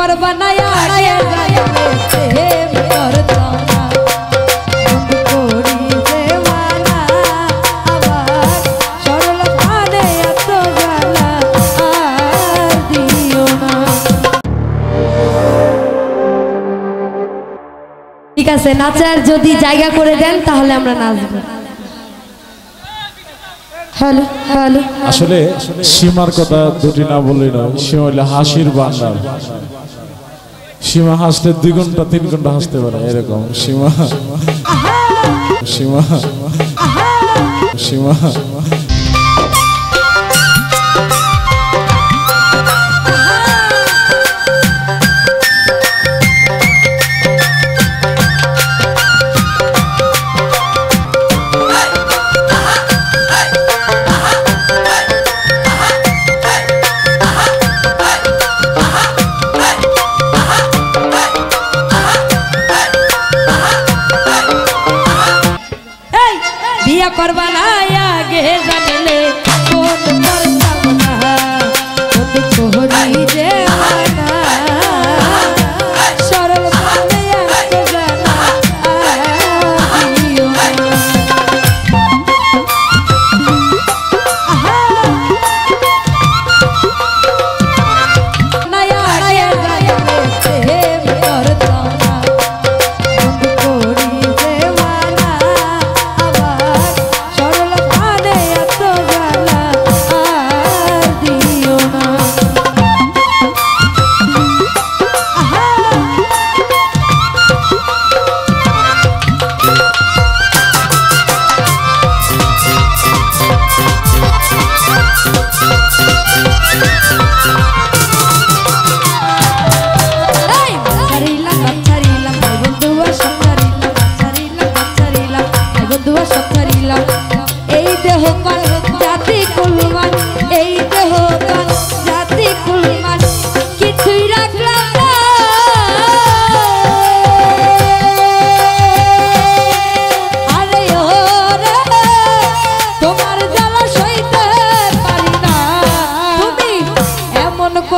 না না না। ঠিক আছে, নাচার যদি জায়গা করে দেন, তাহলে আমরা নাচবো। Hello hello. আসলে সীমার কথা দুটি না বললে নয় সীমা হইলে হাসির বান্ডার সীমা হাসলে দুই ঘণ্টা তিন ঘণ্টা হাসতে পারে এরকম। সীমা সীমা সীমা এই